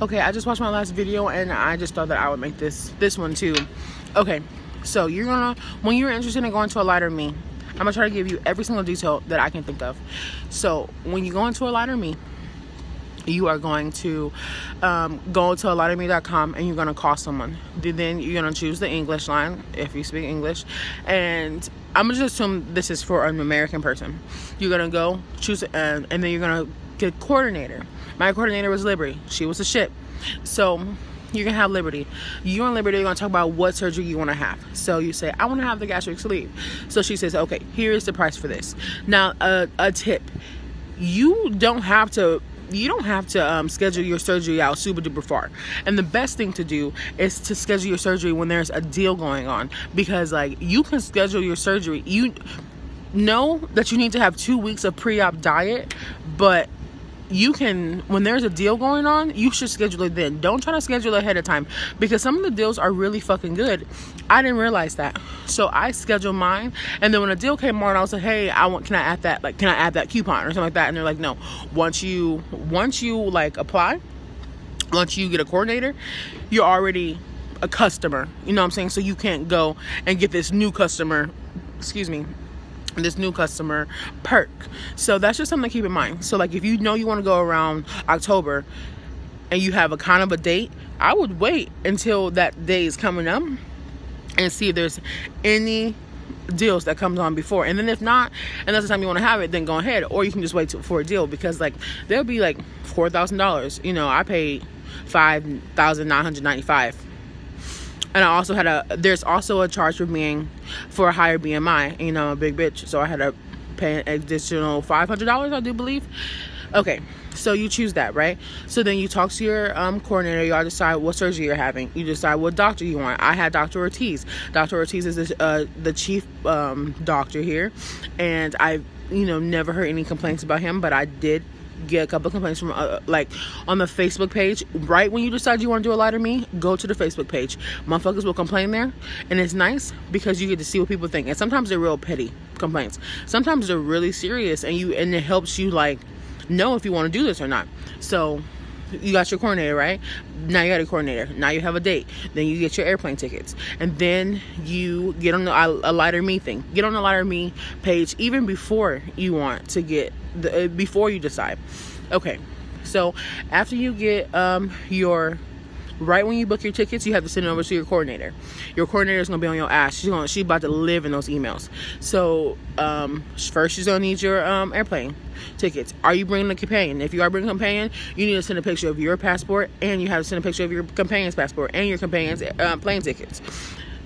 Okay, I just watched my last video and I just thought that I would make this this one too. Okay, so you're gonna when you're interested in going to a lighter me, I'm gonna try to give you every single detail that I can think of. So when you go into a lighter me, you are going to um, go to a lighterme.com and you're going to call someone. Then you're going to choose the English line if you speak English. And I'm going to just assume this is for an American person. You're going to go choose and, and then you're going to get coordinator. My coordinator was Liberty. She was a shit. So you're gonna have Liberty. You and Liberty are gonna talk about what surgery you wanna have. So you say, I wanna have the gastric sleeve. So she says, okay, here is the price for this. Now, uh, a tip you don't have to you don't have to um, schedule your surgery out super duper far. And the best thing to do is to schedule your surgery when there's a deal going on because like you can schedule your surgery. You know that you need to have two weeks of pre-op diet, but you can when there's a deal going on you should schedule it then. Don't try to schedule ahead of time. Because some of the deals are really fucking good. I didn't realize that. So i scheduled mine. And then when a deal came on i was like hey i want can i add that like can i add that coupon or something like that? And they're like no. Once you once you like apply once you get a coordinator you're already a customer. You know what i'm saying? So you can't go and get this new customer excuse me this new customer perk. So that's just something to keep in mind. So like if you know you want to go around October and you have a kind of a date, I would wait until that day is coming up and see if there's any deals that comes on before and then if not and that's the time you want to have it then go ahead or you can just wait to, for a deal because like there'll be like four thousand dollars you know i paid five thousand nine hundred ninety five and I also had a there's also a charge for being for a higher BMI. You know, a big bitch, so I had to pay an additional five hundred dollars, I do believe. Okay, so you choose that, right? So then you talk to your um, coordinator. Y'all decide what surgery you're having. You decide what doctor you want. I had Dr. Ortiz. Dr. Ortiz is the, uh, the chief um, doctor here, and I, you know, never heard any complaints about him. But I did get a couple complaints from uh, like on the Facebook page. Right when you decide you want to do a lighter me, go to the Facebook page. Motherfuckers will complain there, and it's nice because you get to see what people think. And sometimes they're real petty complaints. Sometimes they're really serious, and you and it helps you like know if you want to do this or not. So you got your coordinator, right? Now you got a coordinator. Now you have a date. Then you get your airplane tickets. And then you get on the, a lighter me thing. Get on the lighter me page even before you want to get, the, uh, before you decide. Okay, so after you get um, your right when you book your tickets, you have to send it over to your coordinator. Your coordinator is gonna be on your ass. She's gonna she's about to live in those emails. So um, first, she's gonna need your um, airplane tickets. Are you bringing a companion? If you are bringing a companion, you need to send a picture of your passport, and you have to send a picture of your companion's passport and your companion's uh, plane tickets.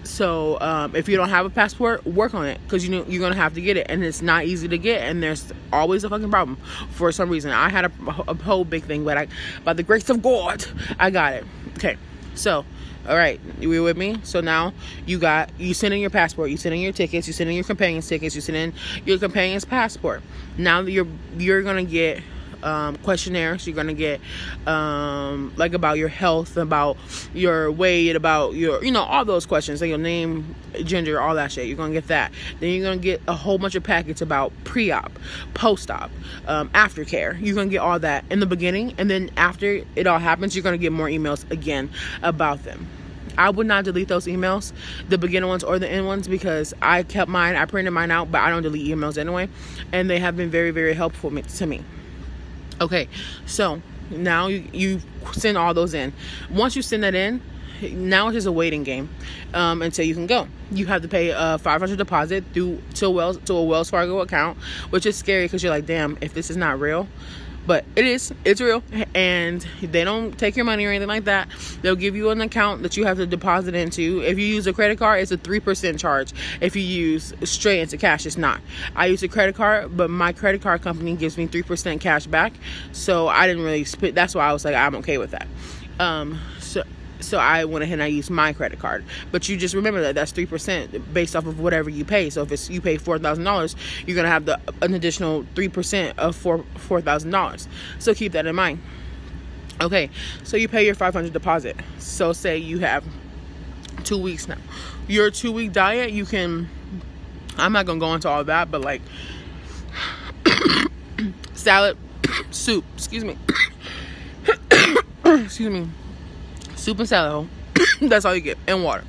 So um, if you don't have a passport, work on it because you know you're gonna have to get it, and it's not easy to get, and there's always a fucking problem for some reason. I had a, a whole big thing, but I, by the grace of God, I got it. Okay, so all right, you with me? So now you got you send in your passport, you send in your tickets, you send in your companion's tickets, you send in your companion's passport. Now you're you're gonna get um, questionnaires. You're gonna get um, like about your health, about your weight, about your you know all those questions, like your name, gender, all that shit. You're gonna get that. Then you're gonna get a whole bunch of packets about pre-op, post-op, um, aftercare. You're gonna get all that in the beginning, and then after it all happens, you're gonna get more emails again about them. I would not delete those emails, the beginner ones or the end ones, because I kept mine. I printed mine out, but I don't delete emails anyway, and they have been very, very helpful to me. Okay, so now you, you send all those in. Once you send that in, now it's just a waiting game um, until you can go. You have to pay a 500 deposit through to a Wells to a Wells Fargo account, which is scary because you're like, damn, if this is not real, but it is it's real. And they don't take your money or anything like that. They'll give you an account that you have to deposit into. If you use a credit card it's a 3% charge. If you use straight into cash it's not. I use a credit card but my credit card company gives me 3% cash back. So i didn't really that's why i was like i'm okay with that. Um so I went ahead and I used my credit card. But you just remember that that's three percent based off of whatever you pay. So if it's you pay four thousand dollars, you're gonna have the an additional three percent of four four thousand dollars. So keep that in mind. Okay, so you pay your five hundred deposit. So say you have two weeks now. Your two week diet, you can. I'm not gonna go into all that, but like salad, soup. Excuse me. excuse me, soup and salad. That's all you get, and water.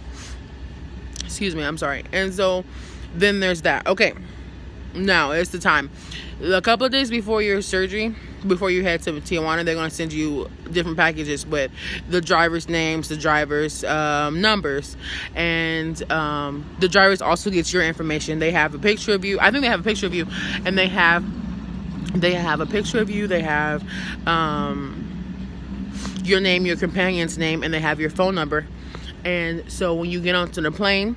Excuse me, I'm sorry. And so then there's that. Okay, now it's the time. A couple of days before your surgery, before you head to Tijuana, they're going to send you different packages with the driver's names, the driver's um, numbers, and um, the drivers also get your information. They have a picture of you. I think they have a picture of you, and they have they have a picture of you. They have um, your name, your companion's name, and they have your phone number. And so when you get onto the plane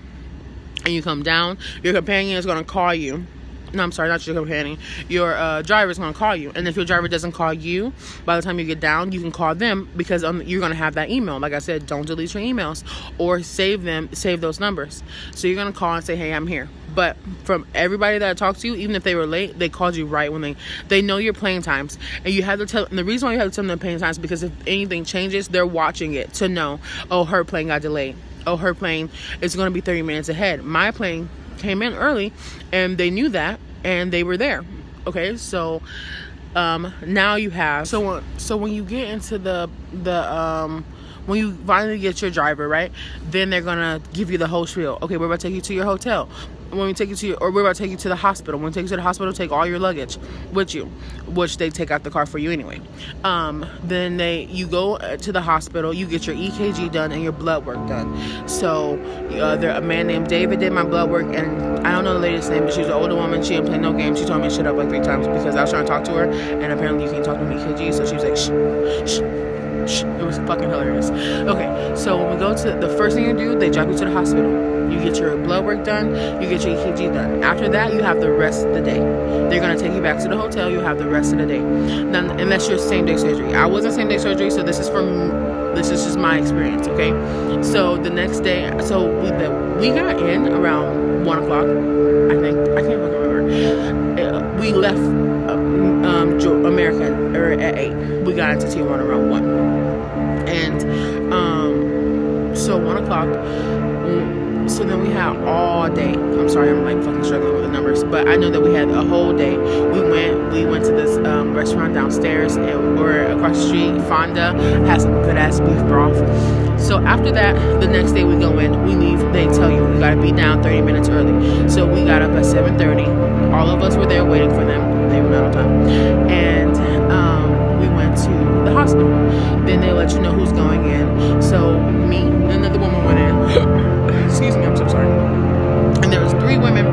and you come down, your companion is going to call you no, I'm sorry, not your companion. Your uh, driver is going to call you. And if your driver doesn't call you, by the time you get down, you can call them because um, you're going to have that email. Like I said, don't delete your emails or save them, save those numbers. So you're going to call and say, hey, I'm here. But from everybody that I talked to, you, even if they were late, they called you right when they they know your plane times, and you have to tell. And the reason why you have to tell them the plane times because if anything changes, they're watching it to know. Oh, her plane got delayed. Oh, her plane is going to be 30 minutes ahead. My plane came in early, and they knew that and they were there. Okay, so um, now you have so so when you get into the the um, when you finally get your driver right, then they're gonna give you the whole spiel. Okay, we're about to take you to your hotel when we take you to your, or we're about to take you to the hospital. When we take you to the hospital, take all your luggage with you, which they take out the car for you anyway. Um, then they you go uh, to the hospital, you get your EKG done and your blood work done. So uh, there a man named David did my blood work, and I don't know the lady's name, but she was an older woman. She didn't play no games. She told me to shut up like three times because I was trying to talk to her, and apparently you can't talk to me EKG. So she was like, shh, shh. It was fucking hilarious. Okay, so when we go to the first thing you do, they drop you to the hospital you get your blood work done, you get your EKG done. After that, you have the rest of the day. They're gonna take you back to the hotel. You have the rest of the day. Now, unless you're same day surgery. I wasn't same day surgery, so this is from this is just my experience. Okay, so the next day, so we the, we got in around one o'clock. I think I can't remember. Uh, we left um, um, American or at eight. We got into Tijuana around one, and um, so one o'clock so then we had all day. I'm sorry, I'm like fucking struggling with the numbers, but I know that we had a whole day. We went, we went to this um, restaurant downstairs, and or across the street. Fonda has some good ass beef broth. So after that, the next day we go in, we leave. They tell you you gotta be down 30 minutes early. So we got up at 7:30. All of us were there waiting for them. They were not on time, and um, we went to the hospital. Then they let you know who's going in. So me and another woman went in. excuse me, I'm so sorry. And there was three women,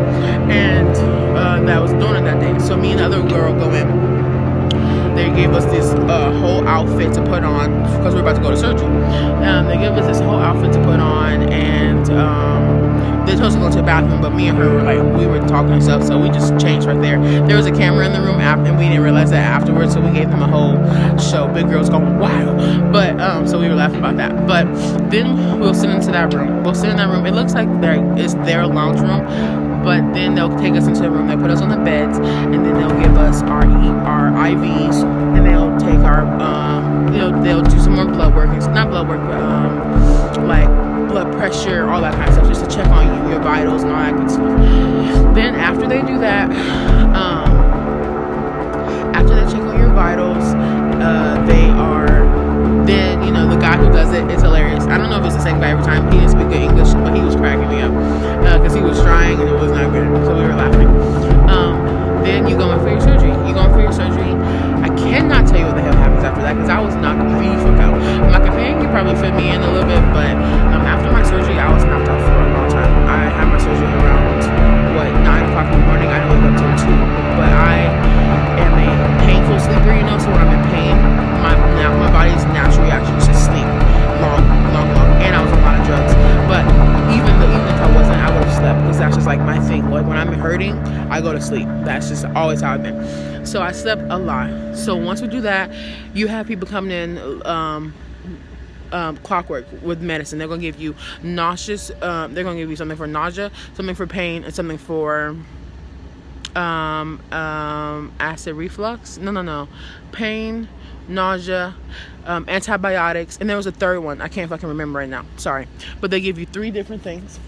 and uh, that was doing that day. So me and the other girl go in. They gave us this uh, whole outfit to put on because we're about to go to surgery. Um, they gave us this whole outfit to put on, and um, they told us to go to the bathroom, but me and her were like, we were talking and stuff, so we just changed right there. There was a camera in the room, after, and we didn't realize that afterwards, so we gave them a whole show. Big girls going wild, but um, so we were laughing about that. But then we'll sit into that room. We'll sit in that room. It looks like there is their lounge room, but then they'll take us into the room. They put us on the beds, and then they'll give us our our IVs, and they'll take our um, you know, they'll do some more blood work. It's not blood work, but um, blood pressure, all that kind of stuff, just to check on you, your vitals, and all that good stuff. Then after they do that, um, after they check on your vitals, uh, they are then you know the guy who does it is hilarious. I don't know if it's the same guy every time. He didn't speak good English, but he was cracking me up because uh, he was trying and it was not good, so we were laughing. Um, then you go in for your surgery. You go in for your surgery. I cannot tell you what the hell happens after that because I was knocked the fuck out. My companion probably fit me in a little bit, but that's just like my thing. Like when I'm hurting, I go to sleep. That's just always how I've been. So I slept a lot. So once we do that, you have people coming in. Um, um, clockwork with medicine. They're gonna give you nauseous. Um, they're gonna give you something for nausea, something for pain, and something for um, um, acid reflux. No, no, no, pain, nausea, um, antibiotics, and there was a third one. I can't fucking remember right now. Sorry, but they give you three different things.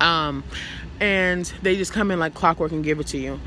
Um, and they just come in like clockwork and give it to you.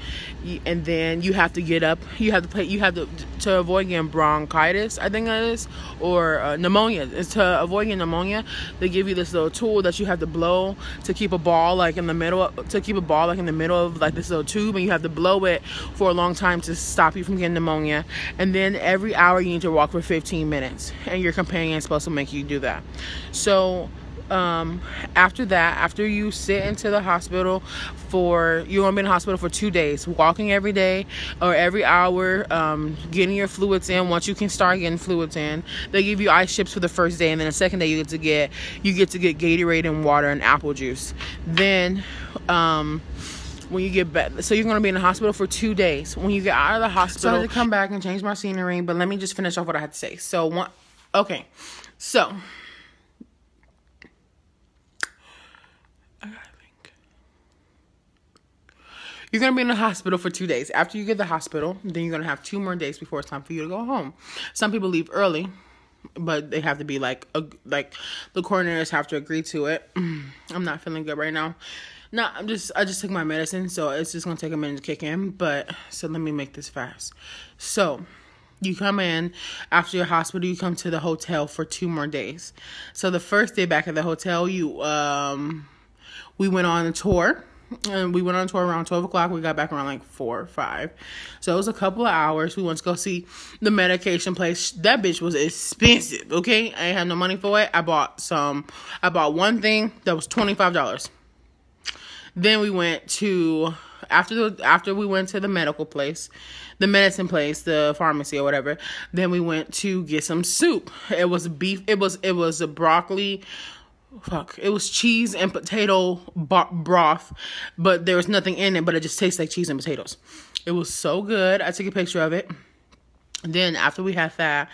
And then you have to get up. You have to play you have to to avoid getting bronchitis i think that is or uh, pneumonia. It's to avoid getting pneumonia they give you this little tool that you have to blow to keep a ball like in the middle to keep a ball like in the middle of like this little tube and you have to blow it for a long time to stop you from getting pneumonia. And then every hour you need to walk for 15 minutes and your companion is supposed to make you do that. So um, after that, after you sit into the hospital for, you're gonna be in the hospital for two days, walking every day or every hour, um, getting your fluids in. Once you can start getting fluids in, they give you ice chips for the first day, and then the second day you get to get you get to get Gatorade and water and apple juice. Then, um, when you get back so you're going to be in the hospital for two days when you get out of the hospital so i had to come back and change my scenery but let me just finish off what i had to say so one okay so You're gonna be in the hospital for two days. After you get the hospital, then you're gonna have two more days before it's time for you to go home. Some people leave early, but they have to be like a, like the coroners have to agree to it. I'm not feeling good right now. No, I'm just I just took my medicine, so it's just gonna take a minute to kick in. But so let me make this fast. So you come in after your hospital you come to the hotel for two more days so the first day back at the hotel you um we went on a tour and we went on tour around 12 o'clock. We got back around like 4 or 5. So it was a couple of hours. We went to go see the medication place. That bitch was expensive, okay? I ain't had no money for it. I bought some, I bought one thing that was $25. Then we went to, after the, after we went to the medical place, the medicine place, the pharmacy or whatever, then we went to get some soup. It was beef, it was, it was a broccoli, fuck. It was cheese and potato broth but there was nothing in it but it just tastes like cheese and potatoes. It was so good. I took a picture of it. Then after we had that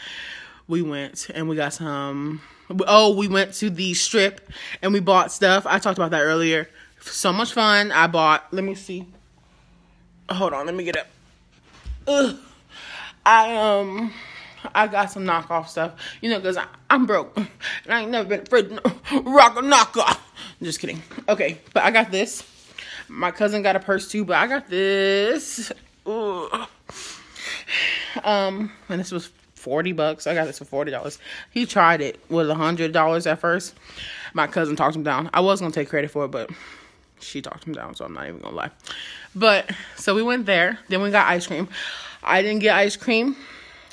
we went and we got some oh we went to the strip and we bought stuff. I talked about that earlier. So much fun. I bought let me see. Hold on. Let me get up. Ugh. i um I got some knockoff stuff, you know, because I'm broke and I ain't never been afraid to rock a knockoff. Just kidding. Okay, but I got this. My cousin got a purse too, but I got this. Um, and this was 40 bucks. I got this for $40. He tried it with $100 at first. My cousin talked him down. I was going to take credit for it, but she talked him down, so I'm not even going to lie. But so we went there. Then we got ice cream. I didn't get ice cream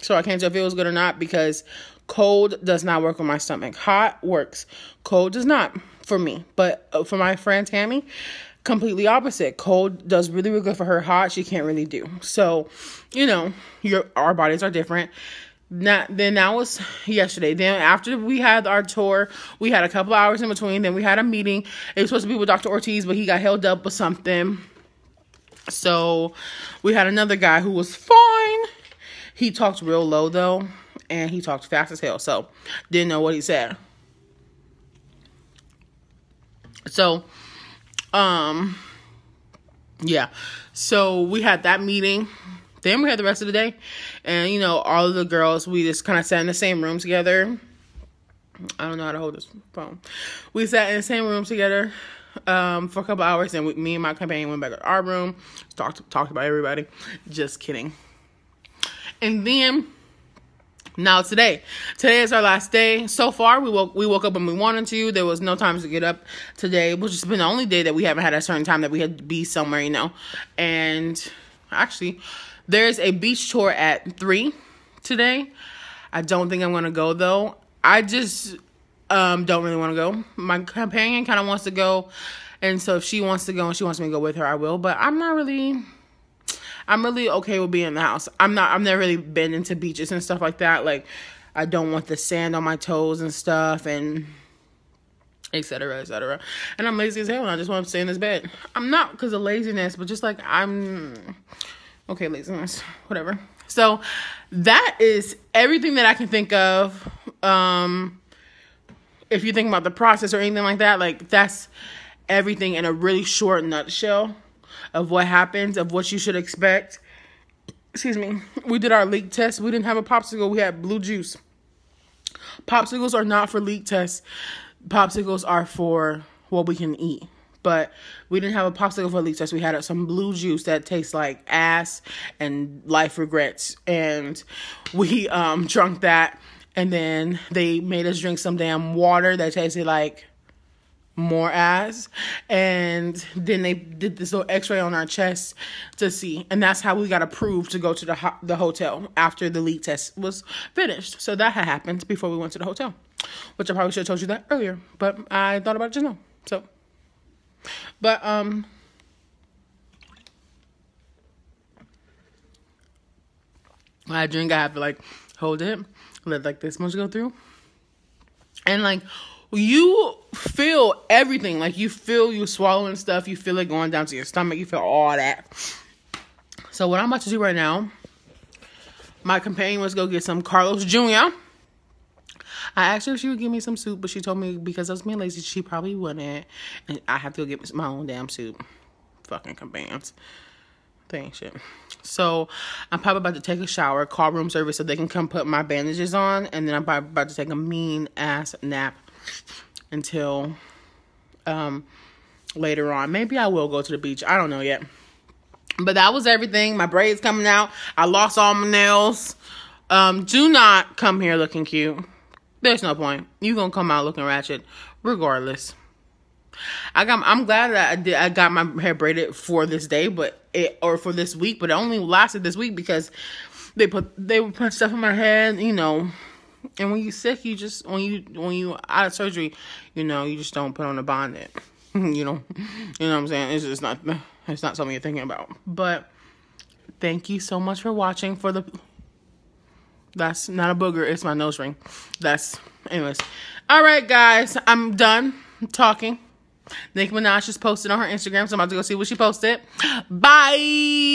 so I can't tell if it was good or not because cold does not work on my stomach. Hot works, cold does not for me. But uh, for my friend Tammy, completely opposite. Cold does really, really good for her. Hot, she can't really do. So, you know, your our bodies are different. Not, then that was yesterday. Then after we had our tour, we had a couple hours in between. Then we had a meeting. It was supposed to be with Dr. Ortiz, but he got held up with something. So we had another guy who was fine he talked real low though, and he talked fast as hell, so didn't know what he said. So, um, yeah. So we had that meeting. Then we had the rest of the day, and you know, all of the girls, we just kind of sat in the same room together. I don't know how to hold this phone. We sat in the same room together um, for a couple hours, and we, me and my companion went back to our room, talked talked about everybody. Just kidding. And then now today, today is our last day. So far, we woke we woke up when we wanted to. There was no time to get up today, which has been the only day that we haven't had a certain time that we had to be somewhere, you know. And actually, there's a beach tour at three today. I don't think I'm gonna go though. I just um, don't really want to go. My companion kind of wants to go, and so if she wants to go and she wants me to go with her, I will. But I'm not really I'm really okay with being in the house. I'm not. I've never really been into beaches and stuff like that. Like, I don't want the sand on my toes and stuff, and etc. etc. And I'm lazy as hell, and I just want to stay in this bed. I'm not because of laziness, but just like I'm okay, laziness, whatever. So that is everything that I can think of. Um, if you think about the process or anything like that, like that's everything in a really short nutshell of what happens, of what you should expect. Excuse me. We did our leak test. We didn't have a popsicle. We had blue juice. Popsicles are not for leak tests. Popsicles are for what we can eat. but we didn't have a popsicle for leak test. We had some blue juice that tastes like ass and life regrets, and we um drunk that. And then they made us drink some damn water that tasted like more as and then they did this little x-ray on our chest to see. And that's how we got approved to go to the ho- the hotel after the leak test was finished. So that had happened before we went to the hotel which i probably should have told you that earlier. But i thought about it just now. So but um I drink, I have to like hold it, let like this much go through. And like you feel everything. Like you feel you swallowing stuff, you feel it going down to your stomach, you feel all that. So what I'm about to do right now, my companion was go get some Carl's Jr. I asked her if she would give me some soup, but she told me because I was being lazy, she probably wouldn't. And I have to go get my own damn soup. Fucking companions. Thing shit. So I'm probably about to take a shower, call room service so they can come put my bandages on, and then I'm probably about to take a mean ass nap until um later on. Maybe I will go to the beach. I don't know yet. But that was everything. My braids coming out. I lost all my nails. Um, do not come here looking cute. There's no point. You gonna come out looking ratchet, regardless. I got. I'm glad that I did. I got my hair braided for this day, but it or for this week, but it only lasted this week because they put they would put stuff in my head, you know. And when you sick, you just when you when you out of surgery, you know, you just don't put on a bonnet. you know, you know what I'm saying. It's just not. It's not something you're thinking about. But thank you so much for watching. For the that's not a booger. It's my nose ring. That's, anyways. All right, guys. I'm done talking. Nicki Minaj just posted on her Instagram, so I'm about to go see what she posted. Bye.